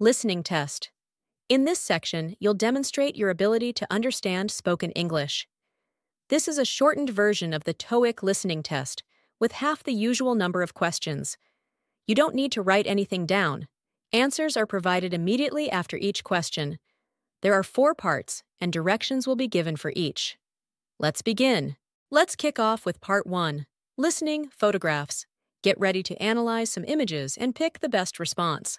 Listening test. In this section, you'll demonstrate your ability to understand spoken English. This is a shortened version of the TOEIC listening test, with half the usual number of questions. You don't need to write anything down. Answers are provided immediately after each question. There are four parts, and directions will be given for each. Let's begin. Let's kick off with part one listening photographs. Get ready to analyze some images and pick the best response.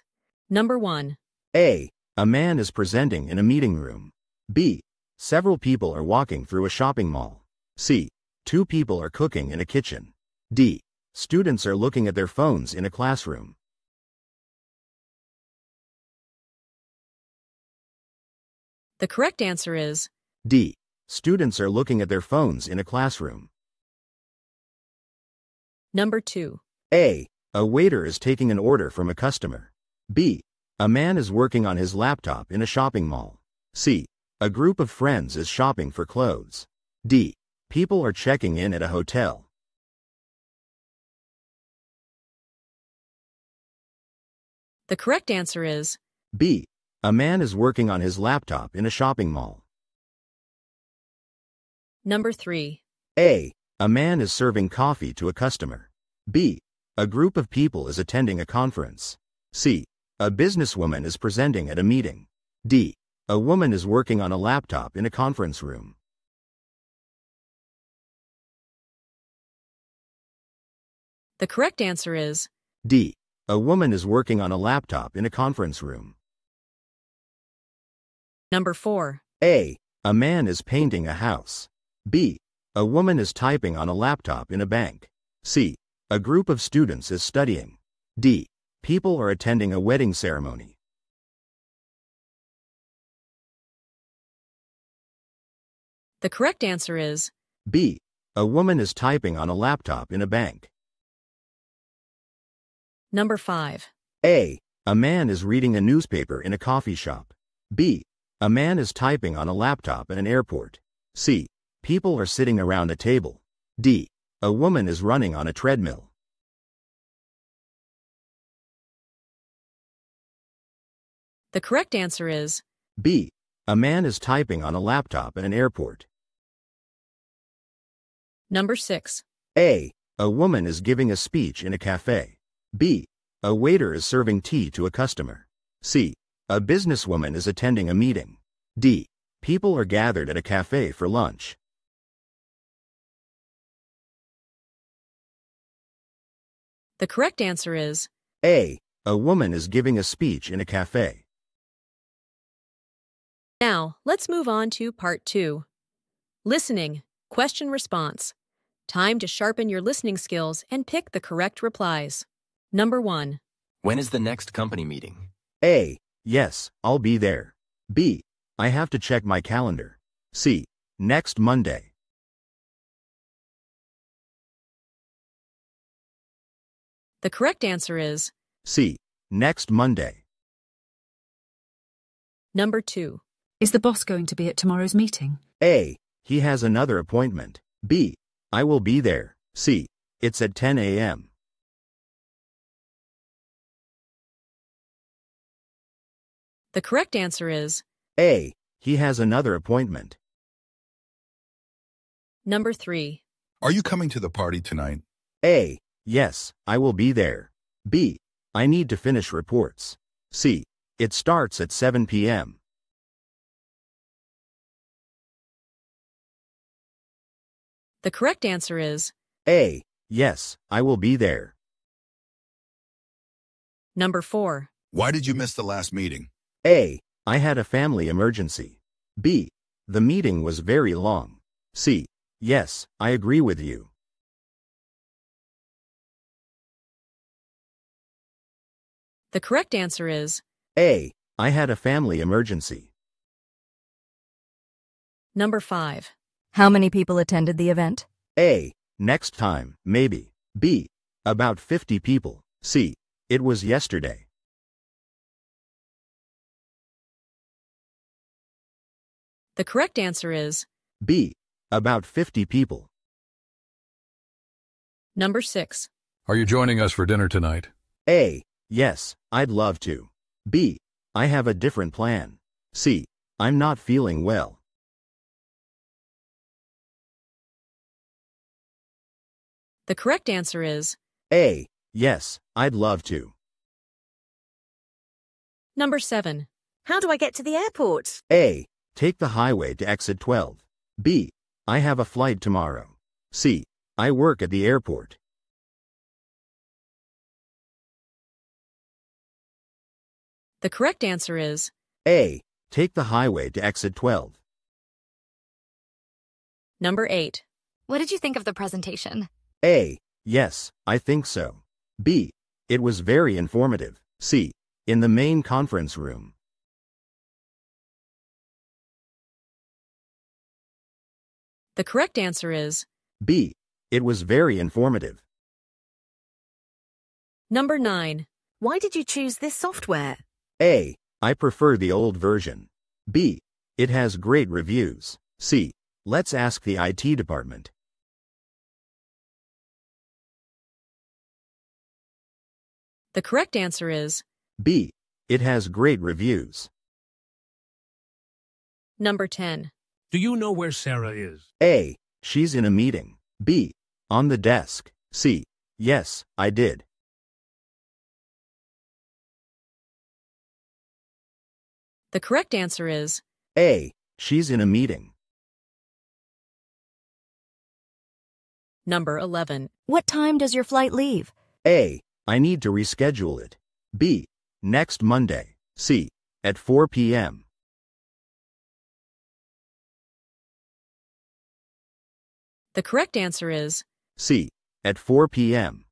Number 1. A. A man is presenting in a meeting room. B. Several people are walking through a shopping mall. C. Two people are cooking in a kitchen. D. Students are looking at their phones in a classroom. The correct answer is D. Students are looking at their phones in a classroom. number 2. A. A waiter is taking an order from a customer. B. A man is working on his laptop in a shopping mall. C. A group of friends is shopping for clothes. D. People are checking in at a hotel. The correct answer is B. A man is working on his laptop in a shopping mall. number 3. A. A man is serving coffee to a customer. B. A group of people is attending a conference. C. A businesswoman is presenting at a meeting. D. A woman is working on a laptop in a conference room. The correct answer is D. A woman is working on a laptop in a conference room. number 4. A. A man is painting a house. B. A woman is typing on a laptop in a bank. C. A group of students is studying. D. People are attending a wedding ceremony. The correct answer is B. A woman is typing on a laptop in a bank. number 5. A. A man is reading a newspaper in a coffee shop. B. A man is typing on a laptop at an airport. C. People are sitting around a table. D. A woman is running on a treadmill. The correct answer is B. A man is typing on a laptop at an airport. number 6. A. A woman is giving a speech in a cafe. B. A waiter is serving tea to a customer. C. A businesswoman is attending a meeting. D. People are gathered at a cafe for lunch. The correct answer is A. A woman is giving a speech in a cafe. Now, let's move on to part 2. Listening, question response. Time to sharpen your listening skills and pick the correct replies. Number 1. When is the next company meeting? A. Yes, I'll be there. B. I have to check my calendar. C. Next Monday. The correct answer is C. Next Monday. number 2. Is the boss going to be at tomorrow's meeting? A. He has another appointment. B. I will be there. C. It's at 10 a.m. The correct answer is A. He has another appointment. number 3. Are you coming to the party tonight? A. Yes, I will be there. B. I need to finish reports. C. It starts at 7 p.m. The correct answer is A. Yes, I will be there. number 4. Why did you miss the last meeting? A. I had a family emergency. B. The meeting was very long. C. Yes, I agree with you. The correct answer is A. I had a family emergency. number 5. How many people attended the event? A. Next time, maybe. B. About 50 people. C. It was yesterday. The correct answer is B. About 50 people. number 6. Are you joining us for dinner tonight? A. Yes, I'd love to. B. I have a different plan. C. I'm not feeling well. The correct answer is A. Yes, I'd love to. number 7. How do I get to the airport? A. Take the highway to exit 12. B. I have a flight tomorrow. C. I work at the airport. The correct answer is A. Take the highway to exit 12. number 8. What did you think of the presentation? A. Yes, I think so. B. It was very informative. C. In the main conference room. The correct answer is B. It was very informative. number 9. Why did you choose this software? A. I prefer the old version. B. It has great reviews. C. Let's ask the IT department. The correct answer is B. It has great reviews. number 10. Do you know where Sarah is? A. She's in a meeting. B. On the desk. C. Yes, I did. The correct answer is A. She's in a meeting. number 11. What time does your flight leave? A. I need to reschedule it. B. Next Monday. C. At 4 p.m. The correct answer is C. At 4 p.m.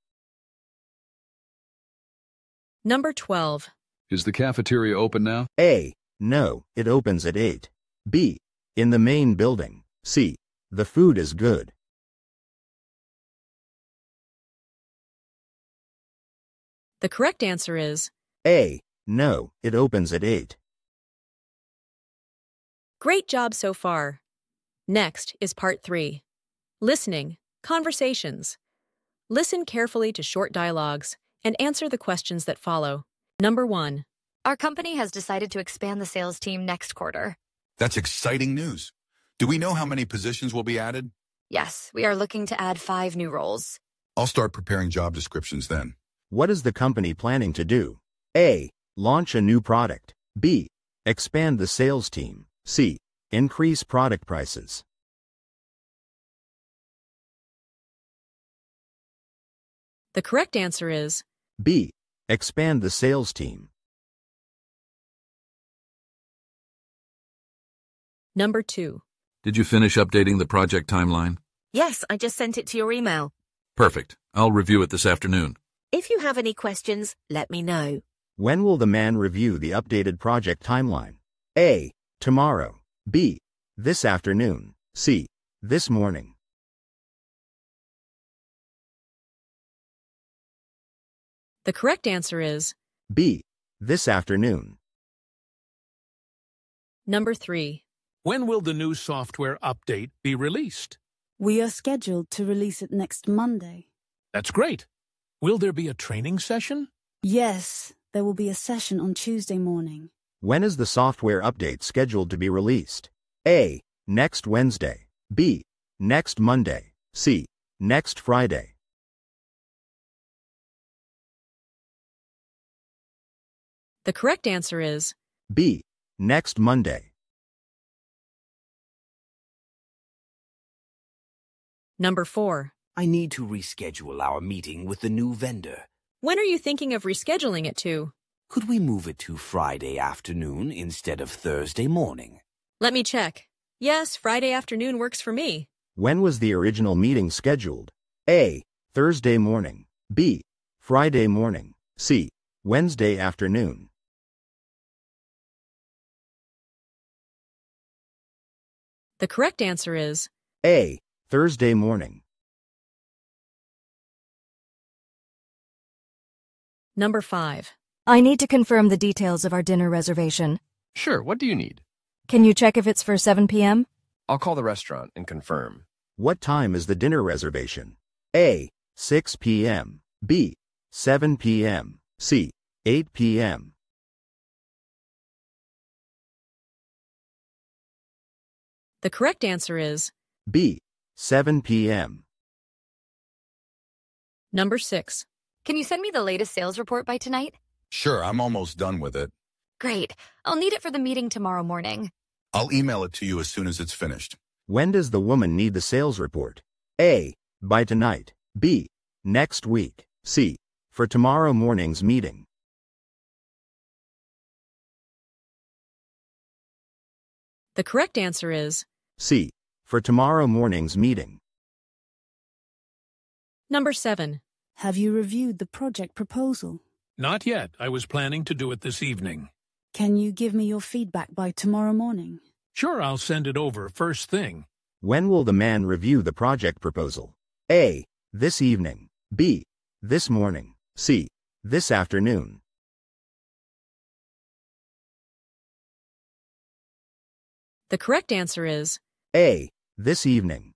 number 12. Is the cafeteria open now? A. No, it opens at 8. B. In the main building. C. The food is good. The correct answer is A. No, it opens at 8. great job so far. Next is part 3. Listening, conversations. Listen carefully to short dialogues and answer the questions that follow. Number 1. Our company has decided to expand the sales team next quarter. That's exciting news. Do we know how many positions will be added? Yes, we are looking to add five new roles. I'll start preparing job descriptions then. What is the company planning to do? A. Launch a new product. B. Expand the sales team. C. Increase product prices. The correct answer is B. Expand the sales team. number 2. Did you finish updating the project timeline? Yes, I just sent it to your email. Perfect. I'll review it this afternoon. If you have any questions, let me know. When will the man review the updated project timeline? A. Tomorrow. B. This afternoon. C. This morning. The correct answer is B. This afternoon. number 3. When will the new software update be released? We are scheduled to release it next Monday. That's great. Will there be a training session? Yes, there will be a session on Tuesday morning. When is the software update scheduled to be released? A. Next Wednesday. B. Next Monday. C. Next Friday. The correct answer is B. Next Monday. number 4. I need to reschedule our meeting with the new vendor. When are you thinking of rescheduling it to? Could we move it to Friday afternoon instead of Thursday morning? Let me check. Yes, Friday afternoon works for me. When was the original meeting scheduled? A. Thursday morning. B. Friday morning. C. Wednesday afternoon. The correct answer is A. Thursday morning. Number 5. I need to confirm the details of our dinner reservation. Sure, what do you need? Can you check if it's for 7 p.m.? I'll call the restaurant and confirm. What time is the dinner reservation? A. 6 p.m. B. 7 p.m. C. 8 p.m. The correct answer is B. 7 p.m. Number 6. Can you send me the latest sales report by tonight? Sure, I'm almost done with it. Great. I'll need it for the meeting tomorrow morning. I'll email it to you as soon as it's finished. When does the woman need the sales report? A. By tonight. B. Next week. C. For tomorrow morning's meeting. The correct answer is C. For tomorrow morning's meeting. number 7. Have you reviewed the project proposal? Not yet. I was planning to do it this evening. Can you give me your feedback by tomorrow morning? Sure, I'll send it over first thing. When will the man review the project proposal? A. This evening. B. This morning. C. This afternoon. The correct answer is A. This evening.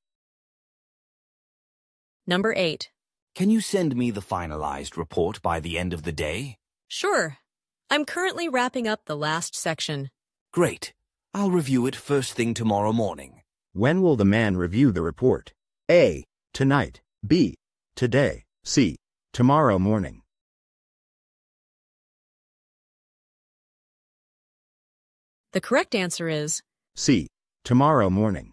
number 8. Can you send me the finalized report by the end of the day? Sure. I'm currently wrapping up the last section. Great. I'll review it first thing tomorrow morning. When will the man review the report? A. Tonight. B. Today. C. Tomorrow morning. The correct answer is C. Tomorrow morning.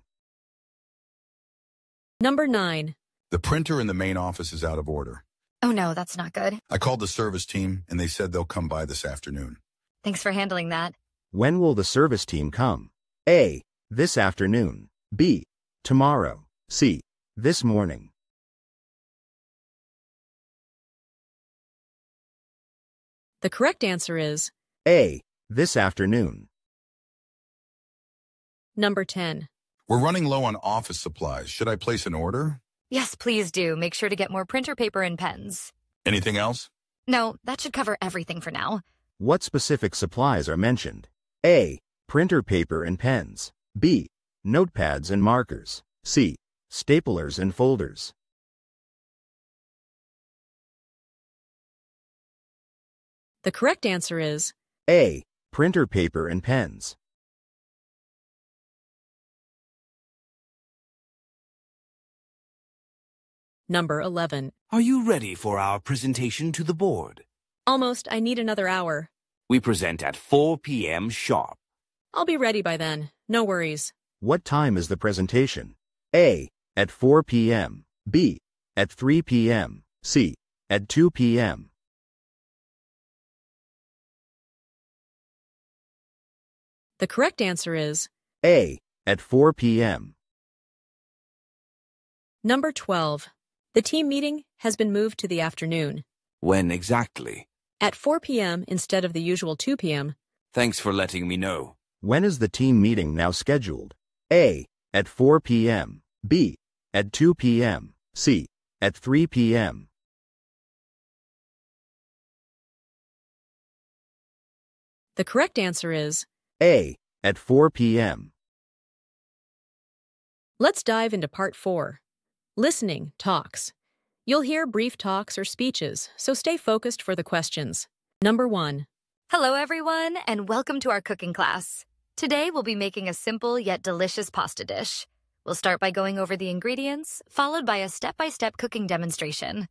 number 9. The printer in the main office is out of order. Oh no, that's not good. I called the service team and they said they'll come by this afternoon. Thanks for handling that. When will the service team come? A. This afternoon. B. Tomorrow. C. This morning. The correct answer is A. This afternoon. number 10. We're running low on office supplies. Should I place an order? Yes, please do. Make sure to get more printer paper and pens. Anything else? No, that should cover everything for now. What specific supplies are mentioned? A. Printer paper and pens. B. Notepads and markers. C. Staplers and folders. The correct answer is A. Printer paper and pens. Number 11. Are you ready for our presentation to the board? Almost, I need another hour. We present at 4 p.m. sharp. I'll be ready by then. No worries. What time is the presentation? A. At 4 p.m. B. At 3 p.m. C. At 2 p.m. The correct answer is A. At 4 p.m. number 12. The team meeting has been moved to the afternoon. When exactly? At 4 p.m. instead of the usual 2 p.m. Thanks for letting me know. When is the team meeting now scheduled? A. At 4 p.m. B. At 2 p.m. C. At 3 p.m. The correct answer is A. At 4 p.m. Let's dive into part 4. Listening talks. You'll hear brief talks or speeches, so stay focused for the questions. Number 1. Hello, everyone, and welcome to our cooking class. Today, we'll be making a simple yet delicious pasta dish. We'll start by going over the ingredients, followed by a step by step cooking demonstration.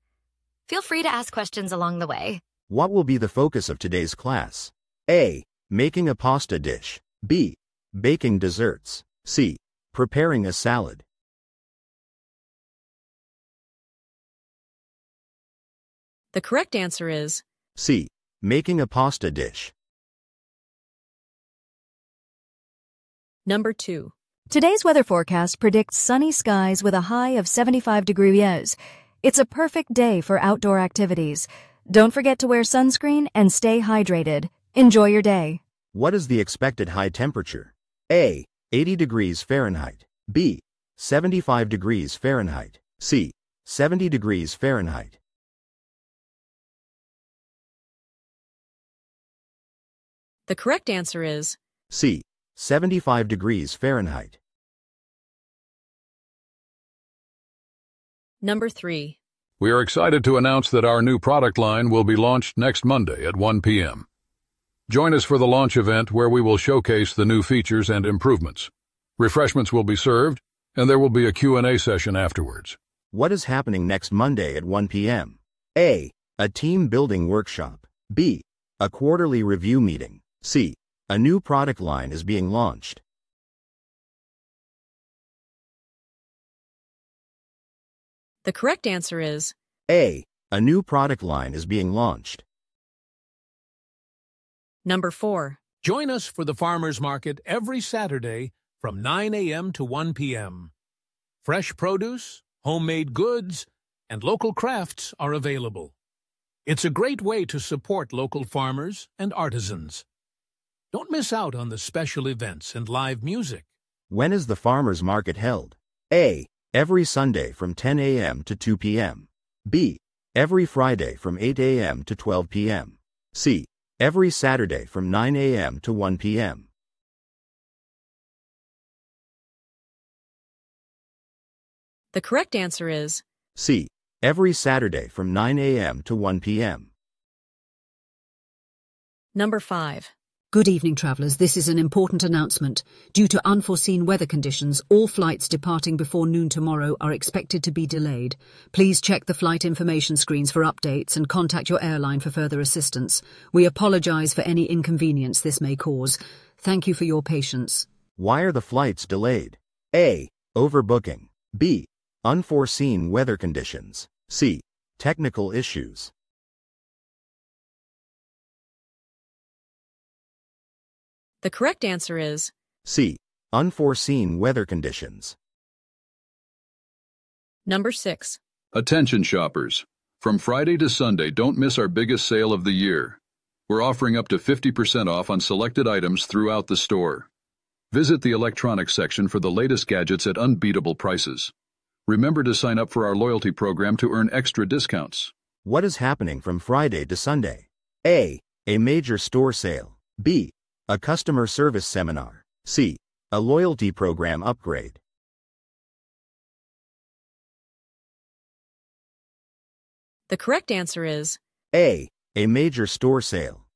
Feel free to ask questions along the way. What will be the focus of today's class? A. Making a pasta dish. B. Baking desserts. C. Preparing a salad. The correct answer is C. Making a pasta dish. number 2. Today's weather forecast predicts sunny skies with a high of 75 degrees. It's a perfect day for outdoor activities. Don't forget to wear sunscreen and stay hydrated. Enjoy your day. What is the expected high temperature? A. 80 degrees Fahrenheit. B. 75 degrees Fahrenheit. C. 70 degrees Fahrenheit. The correct answer is C. 75 degrees Fahrenheit. number 3. We are excited to announce that our new product line will be launched next Monday at 1 p.m. Join us for the launch event where we will showcase the new features and improvements. Refreshments will be served, and there will be a Q&A session afterwards. What is happening next Monday at 1 p.m.? A. A team building workshop. B. A quarterly review meeting. C. A new product line is being launched. The correct answer is A. A new product line is being launched. number 4. Join us for the farmers market every Saturday from 9 a.m. to 1 p.m. Fresh produce, homemade goods, and local crafts are available. It's a great way to support local farmers and artisans. Don't miss out on the special events and live music. When is the farmers market held? A. Every Sunday from 10 a.m. to 2 p.m. B. Every Friday from 8 a.m. to 12 p.m. C. Every Saturday from 9 a.m. to 1 p.m. The correct answer is C. Every Saturday from 9 a.m. to 1 p.m. number 5. Good evening, travellers. This is an important announcement. Due to unforeseen weather conditions, all flights departing before noon tomorrow are expected to be delayed. Please check the flight information screens for updates and contact your airline for further assistance. We apologise for any inconvenience this may cause. Thank you for your patience. Why are the flights delayed? A. Overbooking. B. Unforeseen weather conditions. C. Technical issues. The correct answer is C. Unforeseen weather conditions. number 6. Attention shoppers. From Friday to Sunday, don't miss our biggest sale of the year. We're offering up to 50% off on selected items throughout the store. Visit the electronics section for the latest gadgets at unbeatable prices. Remember to sign up for our loyalty program to earn extra discounts. What is happening from Friday to Sunday? A. A major store sale. B. A customer service seminar. C. A loyalty program upgrade. The correct answer is A. A major store sale.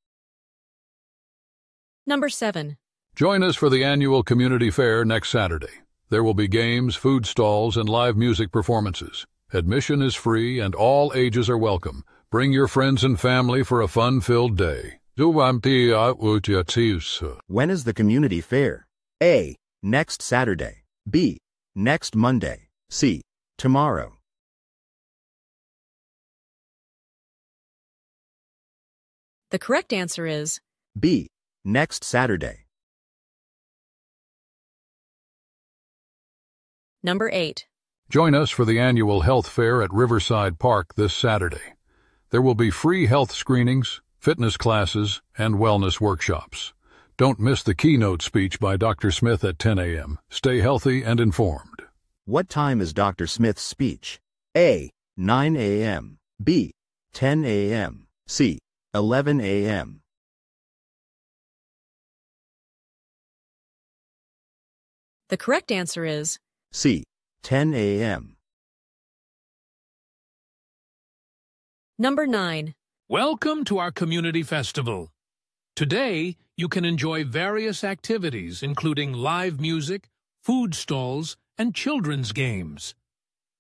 number 7. Join us for the annual community fair next Saturday. There will be games, food stalls, and live music performances. Admission is free and all ages are welcome. Bring your friends and family for a fun-filled day. When is the community fair? A. Next Saturday. B. Next Monday. C. Tomorrow. The correct answer is B. Next Saturday. number 8. Join us for the annual health fair at Riverside Park this Saturday. There will be free health screenings, fitness classes, and wellness workshops. Don't miss the keynote speech by Dr. Smith at 10 a.m. Stay healthy and informed. What time is Dr. Smith's speech? A. 9 a.m. B. 10 a.m. C. 11 a.m. The correct answer is C. 10 a.m. number 9. Welcome to our community festival. Today, you can enjoy various activities, including live music, food stalls, and children's games.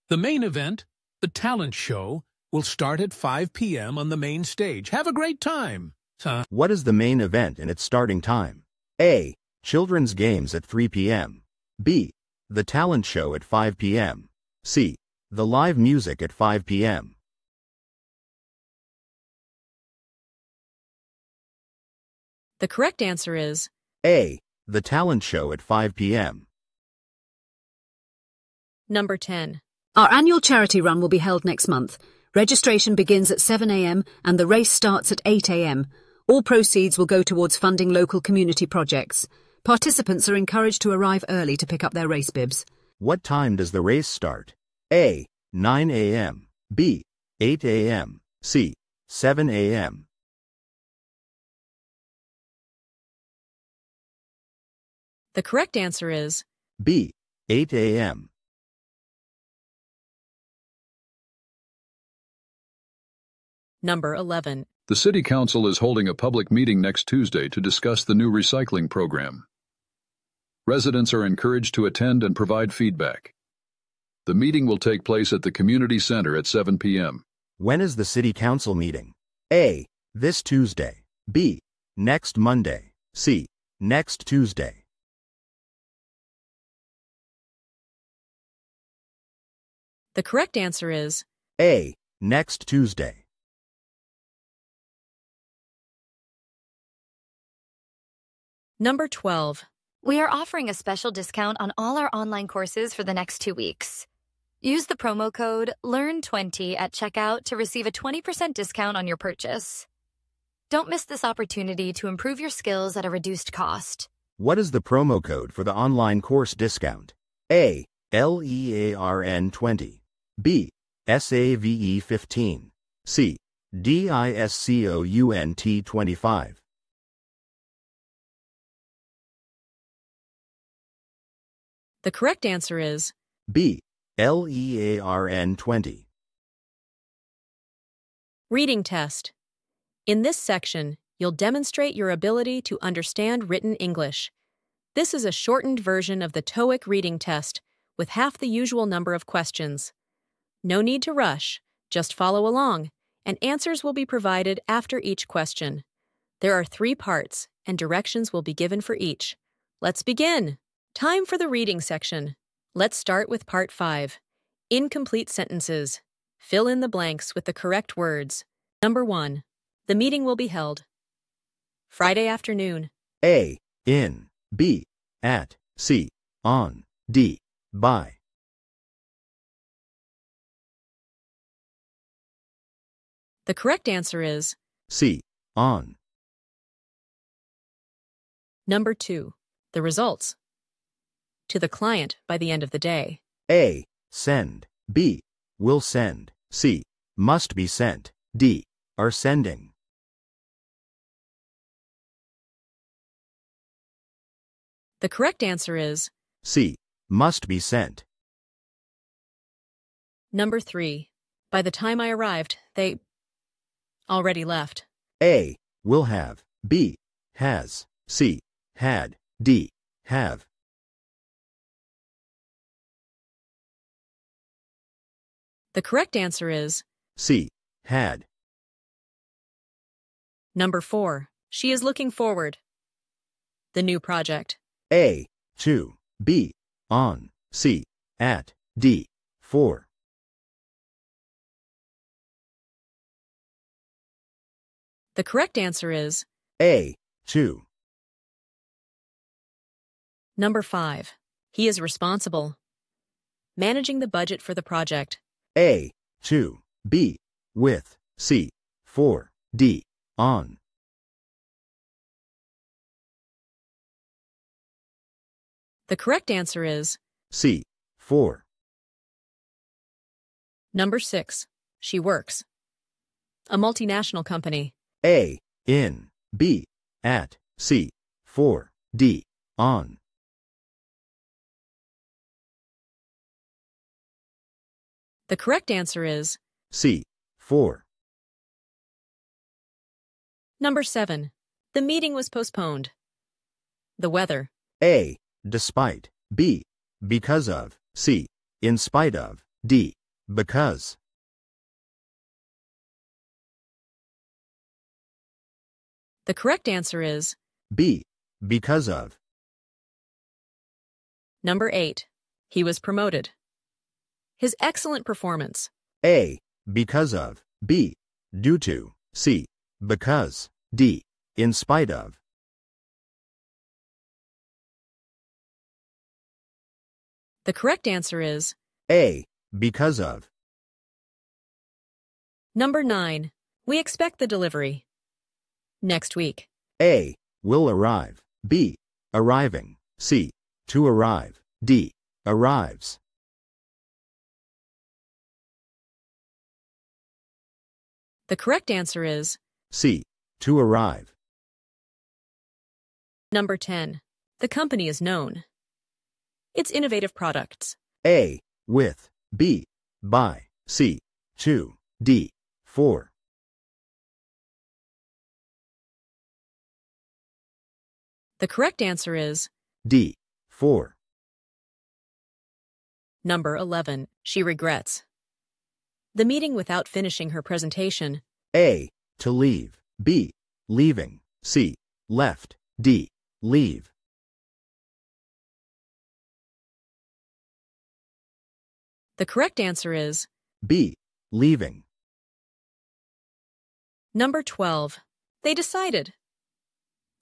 The main event, the talent show, will start at 5 p.m. on the main stage. Have a great time. Uh, What is the main event and its starting time? A. Children's games at 3 p.m. B. The talent show at 5 p.m. C. The live music at 5 p.m. The correct answer is A. The talent show at 5 p.m. number 10. Our annual charity run will be held next month. Registration begins at 7am and the race starts at 8am. All proceeds will go towards funding local community projects. Participants are encouraged to arrive early to pick up their race bibs. What time does the race start? A. 9 a.m. B. 8 a.m. C. 7 a.m. The correct answer is B. 8 a.m. number 11. The City Council is holding a public meeting next Tuesday to discuss the new recycling program. Residents are encouraged to attend and provide feedback. The meeting will take place at the community center at 7 p.m. When is the city council meeting? A. This Tuesday. B. Next Monday. C. Next Tuesday. The correct answer is A. Next Tuesday. number 12. We are offering a special discount on all our online courses for the next two weeks. Use the promo code LEARN20 at checkout to receive a 20% discount on your purchase. Don't miss this opportunity to improve your skills at a reduced cost. What is the promo code for the online course discount? A. L E A R N 20. B. SAVE 15. C. DISCOUNT 25. The correct answer is B. LEARN 20. Reading Test. In this section, you'll demonstrate your ability to understand written English. This is a shortened version of the TOEIC reading test with half the usual number of questions. No need to rush, just follow along, and answers will be provided after each question. There are three parts, and directions will be given for each. Let's begin! Time for the reading section. Let's start with Part 5 Incomplete Sentences. Fill in the blanks with the correct words. Number 1. The meeting will be held Friday afternoon. A. In. B. At. C. On. D. By. The correct answer is C. On. Number 2. The results. To the client by the end of the day. A. Send. B. Will send. C. Must be sent. D. Are sending. The correct answer is C. Must be sent. number 3. By the time I arrived, they already left. A. Will have. B. Has. C. Had. D. Have. The correct answer is C. Had. number 4. She is looking forward. The new project. A. To. B. On. C. At. D. For. The correct answer is A. 2. number 5. He is responsible. Managing the budget for the project. A. 2. B. With. C. 4. D. On. The correct answer is C. 4. number 6. She works. A multinational company. A. In. B. At. C. For. D. On. The correct answer is C. For. number 7. The meeting was postponed. The weather. A. Despite. B. Because of. C. In spite of. D. Because. The correct answer is B. Because of. number 8. He was promoted. His excellent performance. A. Because of. B. Due to. C. Because. D. In spite of. The correct answer is A. Because of. number 9. We expect the delivery next week. A. Will arrive. B. Arriving. C. To arrive. D. Arrives. The correct answer is C. To arrive. number 10. The company is known. Its innovative products. A. With. B. By. C. To. D. For. The correct answer is D. 4. Number 11. She regrets. The meeting without finishing her presentation. A. To leave. B. Leaving. C. Left. D. Leave. The correct answer is B. Leaving. number 12. They decided.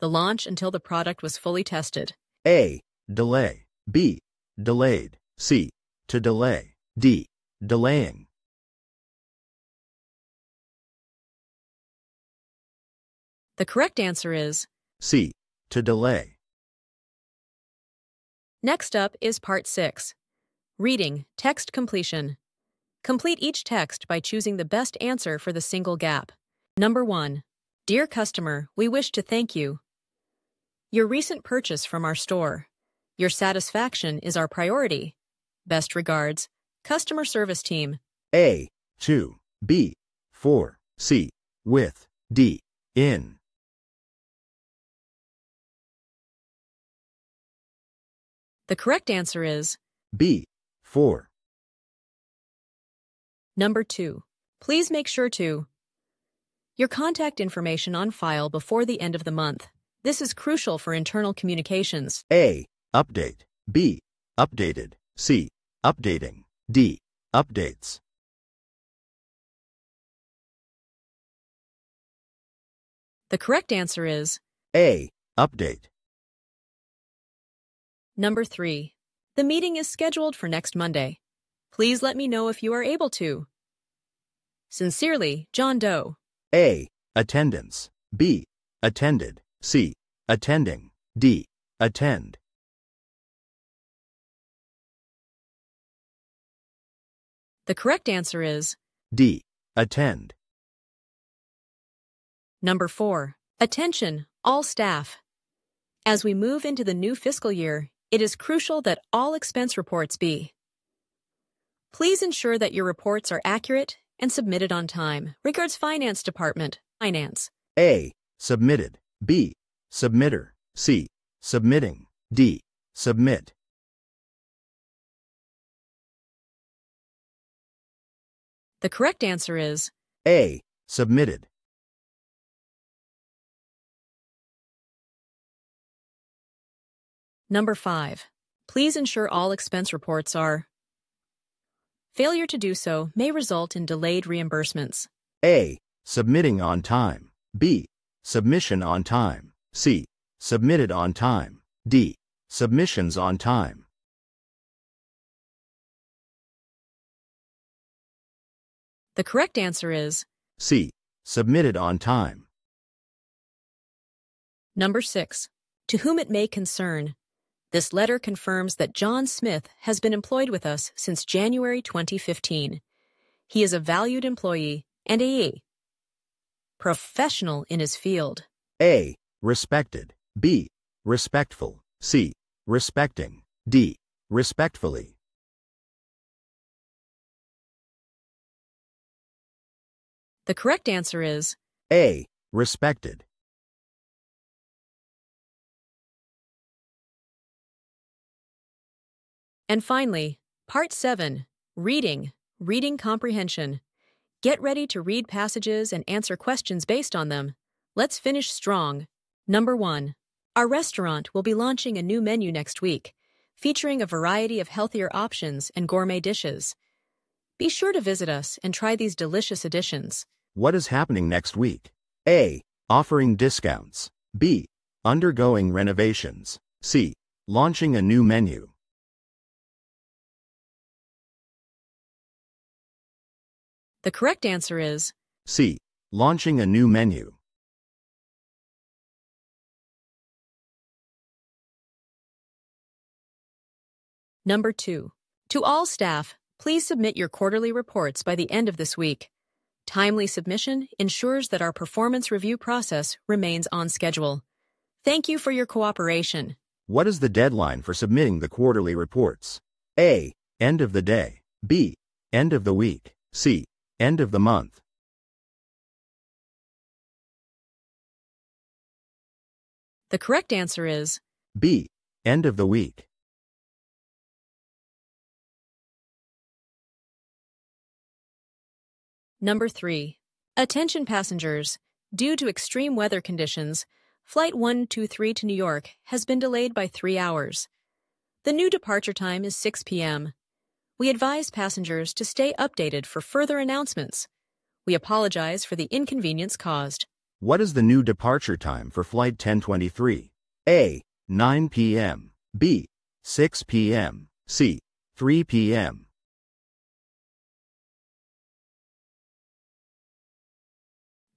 The launch until the product was fully tested. A. Delay. B. Delayed. C. To delay. D. Delaying. The correct answer is C. To delay. Next up is part 6. Reading, text completion. Complete each text by choosing the best answer for the single gap. Number 1. Dear customer, we wish to thank you. Your recent purchase from our store. Your satisfaction is our priority. Best regards, customer service team. A. 2. B. 4. C. With. D. In. The correct answer is B. 4. number 2. Please make sure to your contact information on file before the end of the month. This is crucial for internal communications. A. Update. B. Updated. C. Updating. D. Updates. The correct answer is A. Update. number 3. The meeting is scheduled for next Monday. Please let me know if you are able to. Sincerely, John Doe. A. Attendance. B. Attended. C. Attending. D. Attend. The correct answer is D. Attend. number 4. Attention, all staff. As we move into the new fiscal year, it is crucial that all expense reports be. Please ensure that your reports are accurate and submitted on time. Regards Finance Department, Finance. A. Submitted. B. Submitter. C. Submitting. D. Submit. The correct answer is A. Submitted. number 5. Please ensure all expense reports are. Failure to do so may result in delayed reimbursements. A. Submitting on time. B. Submission on time. C. Submitted on time. D. Submissions on time. The correct answer is C. Submitted on time. number 6. To whom it may concern. This letter confirms that John Smith has been employed with us since January 2015. He is a valued employee and a professional in his field. A. Respected. B. Respectful. C. Respecting. D. Respectfully. The correct answer is A. Respected. And finally, Part 7 Reading, Reading Comprehension. Get ready to read passages and answer questions based on them. Let's finish strong. Number 1. Our restaurant will be launching a new menu next week, featuring a variety of healthier options and gourmet dishes. Be sure to visit us and try these delicious additions. What is happening next week? A. Offering discounts. B. Undergoing renovations. C. Launching a new menu. The correct answer is C. Launching a new menu. Number 2. To all staff, please submit your quarterly reports by the end of this week. Timely submission ensures that our performance review process remains on schedule. Thank you for your cooperation. What is the deadline for submitting the quarterly reports? A. End of the day. B. End of the week. C. End of the month. The correct answer is B. End of the week. Number 3. Attention passengers. Due to extreme weather conditions, Flight 123 to New York has been delayed by three hours. The new departure time is 6 p.m. We advise passengers to stay updated for further announcements. We apologize for the inconvenience caused. What is the new departure time for Flight 1023? A. 9 p.m. B. 6 p.m. C. 3 p.m.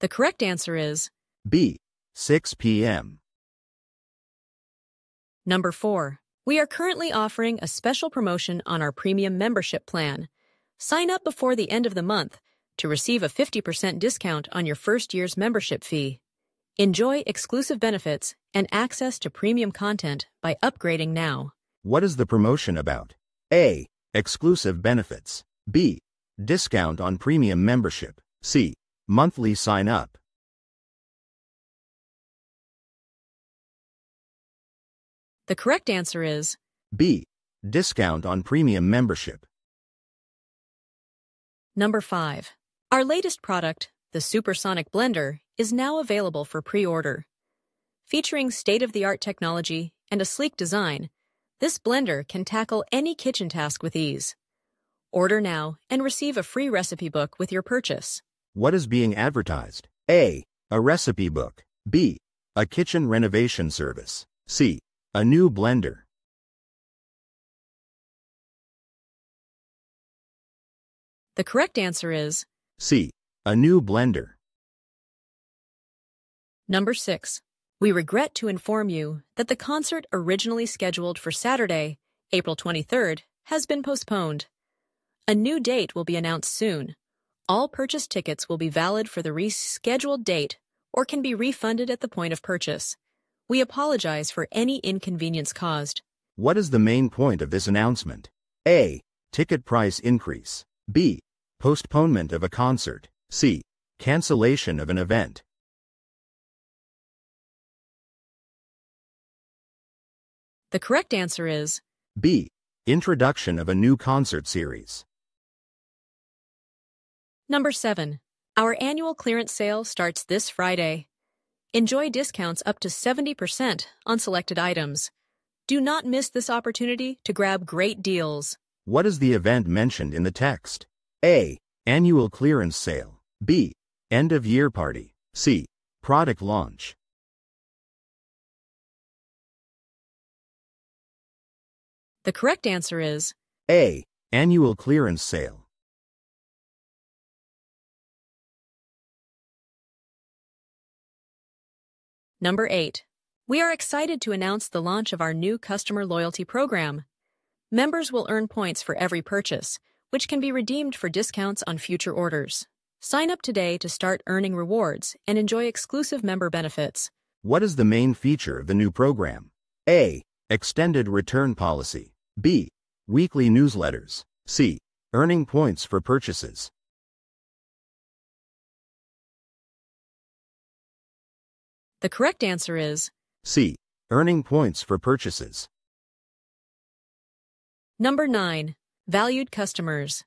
The correct answer is B. 6 p.m. Number 4. We are currently offering a special promotion on our premium membership plan. Sign up before the end of the month to receive a 50% discount on your first year's membership fee. Enjoy exclusive benefits and access to premium content by upgrading now. What is the promotion about? A. Exclusive benefits. B. Discount on premium membership. C. Monthly sign up. The correct answer is B. Discount on premium membership. Number 5. Our latest product, the Supersonic Blender, is now available for pre-order. Featuring state-of-the-art technology and a sleek design, this blender can tackle any kitchen task with ease. Order now and receive a free recipe book with your purchase. What is being advertised? A. A recipe book. B. A kitchen renovation service. C. A new blender. The correct answer is C. A new blender. Number 6. We regret to inform you that the concert originally scheduled for Saturday, April 23rd, has been postponed. A new date will be announced soon. All purchase tickets will be valid for the rescheduled date or can be refunded at the point of purchase. We apologize for any inconvenience caused. What is the main point of this announcement? A. Ticket price increase. B. Postponement of a concert. C. Cancellation of an event. The correct answer is B. Introduction of a new concert series. Number 7. Our annual clearance sale starts this Friday. Enjoy discounts up to 70% on selected items. Do not miss this opportunity to grab great deals. What is the event mentioned in the text? A. Annual clearance sale. B. End of year party. C. Product launch. The correct answer is A. Annual clearance sale. Number 8. We are excited to announce the launch of our new customer loyalty program. Members will earn points for every purchase, which can be redeemed for discounts on future orders. Sign up today to start earning rewards and enjoy exclusive member benefits. What is the main feature of the new program? A. Extended return policy. B. Weekly newsletters. C. Earning points for purchases. The correct answer is C. Earning points for purchases. Number 9. Valued customers.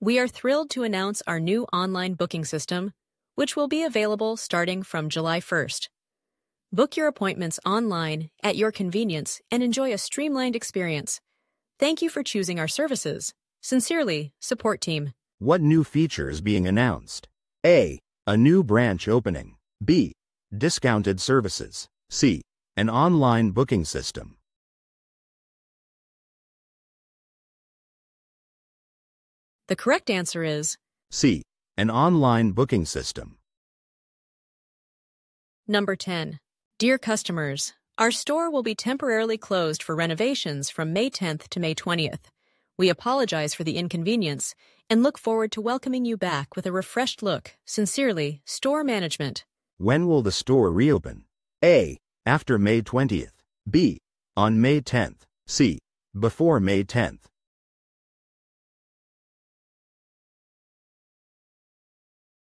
We are thrilled to announce our new online booking system, which will be available starting from July 1st. Book your appointments online at your convenience and enjoy a streamlined experience. Thank you for choosing our services. Sincerely, Support Team. What new feature is being announced? A. A new branch opening. B. Discounted services. C. An online booking system. The correct answer is C. An online booking system. Number 10. Dear customers, our store will be temporarily closed for renovations from May 10th to May 20th. We apologize for the inconvenience and look forward to welcoming you back with a refreshed look. Sincerely, Store Management. When will the store reopen? A. After May 20th. B. On May 10th. C. Before May 10th.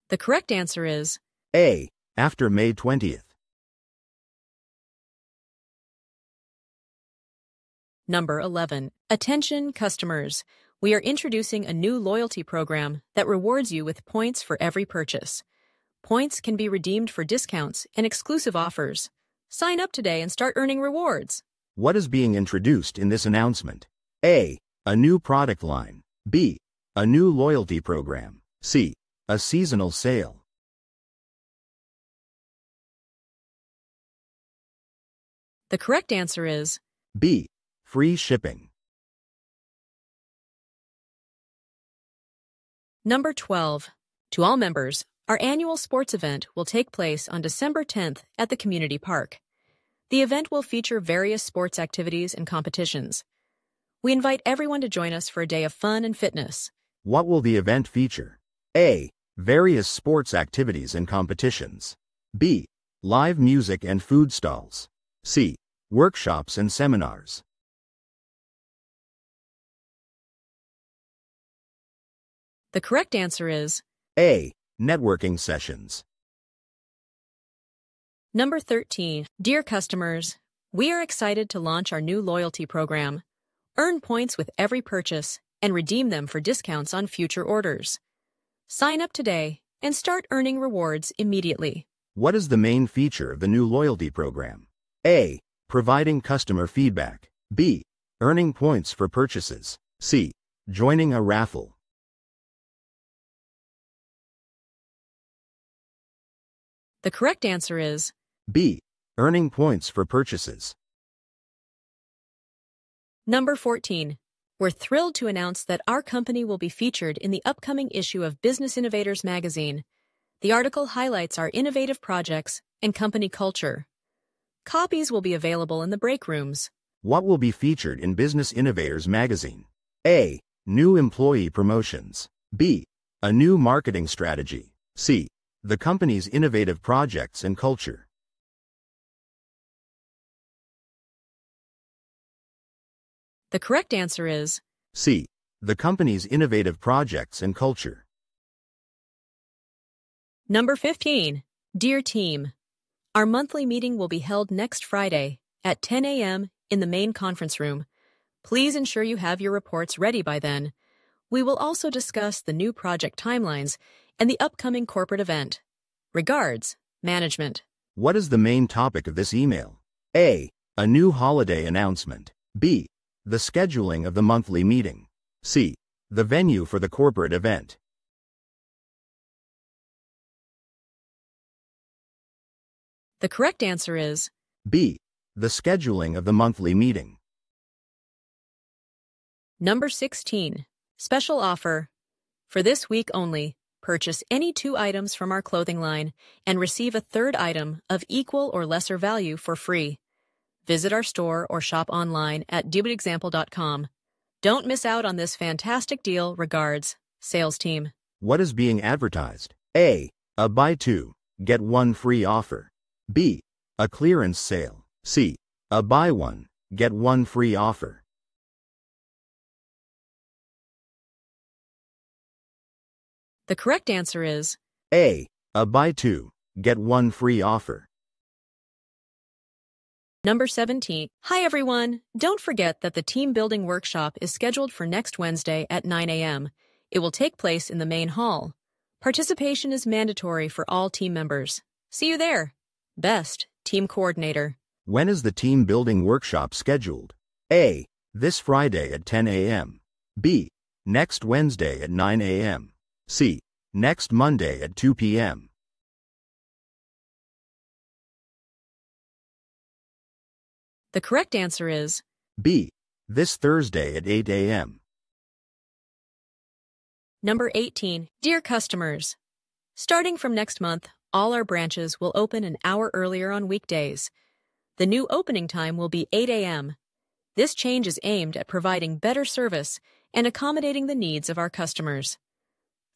The correct answer is A. After May 20th. Number 11. Attention customers. we are introducing a new loyalty program that rewards you with points for every purchase. Points can be redeemed for discounts and exclusive offers. Sign up today and start earning rewards. What is being introduced in this announcement? A. A new product line. B. A new loyalty program. C. A seasonal sale. The correct answer is B. Free shipping. Number 12. To all members, our annual sports event will take place on December 10th at the community park. The event will feature various sports activities and competitions. We invite everyone to join us for a day of fun and fitness. What will the event feature? A. Various sports activities and competitions. B. Live music and food stalls. C. Workshops and seminars. The correct answer is A. Networking sessions. Number 13. Dear customers, we are excited to launch our new loyalty program. Earn points with every purchase and redeem them for discounts on future orders. Sign up today and start earning rewards immediately. What is the main feature of the new loyalty program? A. Providing customer feedback. B. Earning points for purchases. C. Joining a raffle. The correct answer is B. Earning points for purchases. Number 14. We're thrilled to announce that our company will be featured in the upcoming issue of Business Innovators magazine. The article highlights our innovative projects and company culture. Copies will be available in the break rooms. What will be featured in Business Innovators magazine? A. New employee promotions. B. A new marketing strategy. C. The company's innovative projects and culture. The correct answer is C. The company's innovative projects and culture. Number 15. Dear Team, Our monthly meeting will be held next Friday at 10 a.m. in the main conference room. Please ensure you have your reports ready by then. We will also discuss the new project timelines and the upcoming corporate event. Regards, Management. What is the main topic of this email? A. A new holiday announcement. B. The scheduling of the monthly meeting. C. The venue for the corporate event. The correct answer is B. The scheduling of the monthly meeting. Number 16. Special offer. For this week only, purchase any two items from our clothing line and receive a third item of equal or lesser value for free. Visit our store or shop online at doitexample.com. Don't miss out on this fantastic deal. Regards, sales team. What is being advertised? A. A buy two, get one free offer. B. A clearance sale. C. A buy one, get one free offer. The correct answer is A. A buy two, get one free offer. Number 17. Hi everyone. Don't forget that the team building workshop is scheduled for next Wednesday at 9 a.m. It will take place in the main hall. Participation is mandatory for all team members. See you there. Best, Team Coordinator. When is the team building workshop scheduled? A. This Friday at 10 a.m. B. Next Wednesday at 9 a.m. C. Next Monday at 2 p.m. The correct answer is B. This Thursday at 8 a.m. Number 18. Dear customers, starting from next month, all our branches will open an hour earlier on weekdays. The new opening time will be 8 a.m. This change is aimed at providing better service and accommodating the needs of our customers.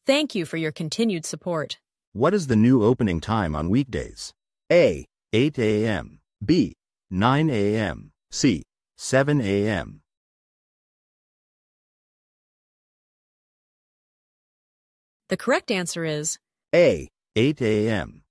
Thank you for your continued support. What is the new opening time on weekdays? A. 8 a.m. B. 9 a.m. C. 7 a.m. The correct answer is A. 8 a.m.